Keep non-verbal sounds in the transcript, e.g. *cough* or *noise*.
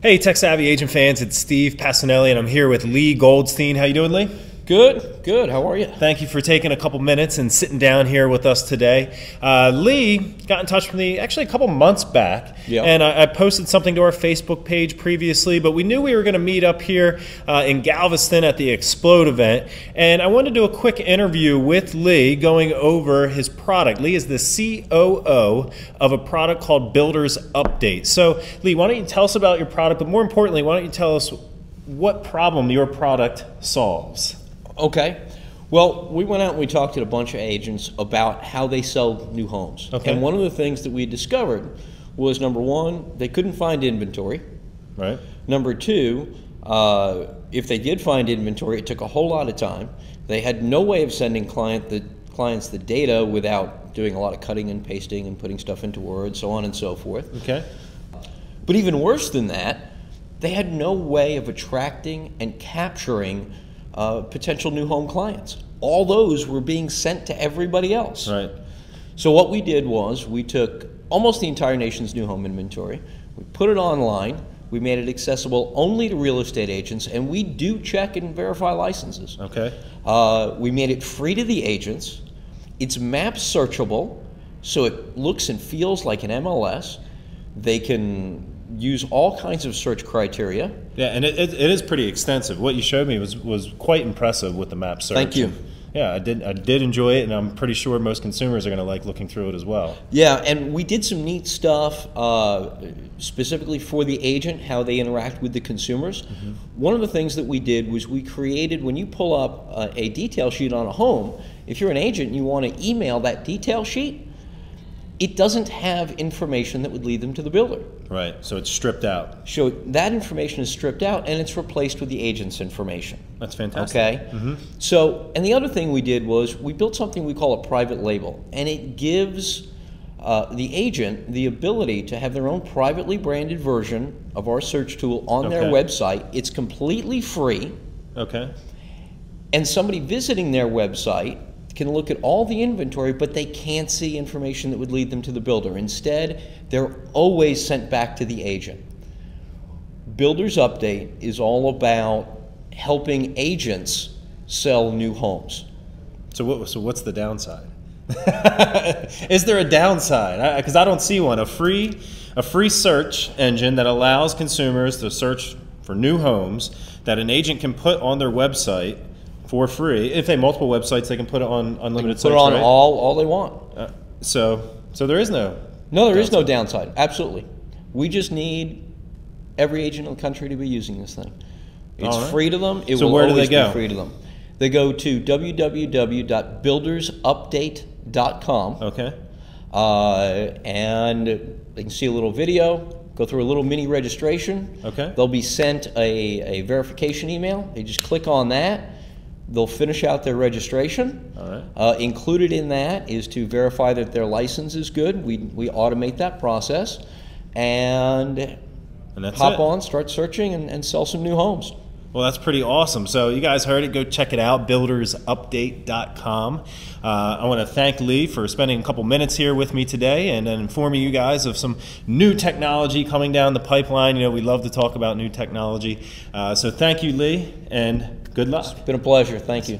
Hey, Tech Savvy agent fans, it's Steve Passanelli, and I'm here with Lee Goldstein. How you doing, Lee? Good, good. How are you? Thank you for taking a couple minutes and sitting down here with us today. Uh, Lee got in touch with me actually a couple months back, Yeah. and I, I posted something to our Facebook page previously, but we knew we were going to meet up here uh, in Galveston at the Explode event, and I wanted to do a quick interview with Lee going over his product. Lee is the COO of a product called Builders Update. So, Lee, why don't you tell us about your product, but more importantly, why don't you tell us what problem your product solves? Okay. Well, we went out and we talked to a bunch of agents about how they sell new homes. Okay. And one of the things that we discovered was number one, they couldn't find inventory. Right? Number two, uh, if they did find inventory, it took a whole lot of time. They had no way of sending client the clients the data without doing a lot of cutting and pasting and putting stuff into Word, so on and so forth. Okay. But even worse than that, they had no way of attracting and capturing uh, potential new home clients. All those were being sent to everybody else. Right. So what we did was we took almost the entire nation's new home inventory, we put it online, we made it accessible only to real estate agents, and we do check and verify licenses. Okay. Uh, we made it free to the agents. It's map searchable, so it looks and feels like an MLS. They can use all kinds of search criteria. Yeah, and it, it, it is pretty extensive. What you showed me was was quite impressive with the map search. Thank you. Yeah, I did I did enjoy it, and I'm pretty sure most consumers are going to like looking through it as well. Yeah, and we did some neat stuff uh, specifically for the agent, how they interact with the consumers. One of the things that we did was we created, when you pull up uh, a detail sheet on a home, if you're an agent and you want to email that detail sheet, it doesn't have information that would lead them to the builder. Right. So it's stripped out. So that information is stripped out and it's replaced with the agent's information. That's fantastic. Okay. So, and the other thing we did was we built something we call a private label, and it gives uh, the agent the ability to have their own privately branded version of our search tool on their website. It's completely free, Okay. and somebody visiting their website can look at all the inventory, but they can't see information that would lead them to the builder. Instead, they're always sent back to the agent. Builder's Update is all about helping agents sell new homes. So what? So what's the downside? *laughs* is there a downside? Because I, don't see one. A free a free search engine that allows consumers to search for new homes that an agent can put on their website for free. If they have multiple websites, they can put it on unlimited Put sites. it on right? all, all they want. Uh, so so there is no. No, there is no downside. Absolutely. We just need every agent in the country to be using this thing. It's right. free to them. It So will where do they go? be free to them. They go to www.buildersupdate.com Okay. uh, and they can see a little video, go through a little mini registration. Okay. They'll be sent a, a verification email. They just click on that. They'll finish out their registration. All right. Uh, included in that is to verify that their license is good. We, we automate that process and And that's hop it. on, start searching, and, and sell some new homes. Well, that's pretty awesome. So, you guys heard it. Go check it out, buildersupdate.com. Uh, I want to thank Lee for spending a couple minutes here with me today and, informing you guys of some new technology coming down the pipeline. You know, we love to talk about new technology. Uh, so, thank you, Lee, and good luck. It's Been a pleasure. Thank you.